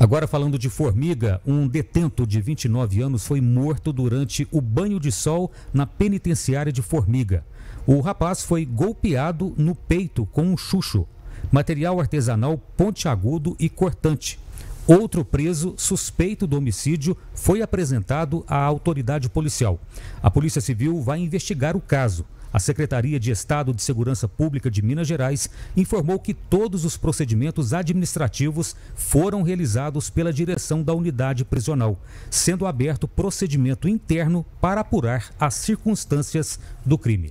Agora falando de Formiga, um detento de 29 anos foi morto durante o banho de sol na penitenciária de Formiga. O rapaz foi golpeado no peito com um chucho, material artesanal pontiagudo e cortante. Outro preso suspeito do homicídio foi apresentado à autoridade policial. A Polícia Civil vai investigar o caso. A Secretaria de Estado de Segurança Pública de Minas Gerais informou que todos os procedimentos administrativos foram realizados pela direção da unidade prisional, sendo aberto procedimento interno para apurar as circunstâncias do crime.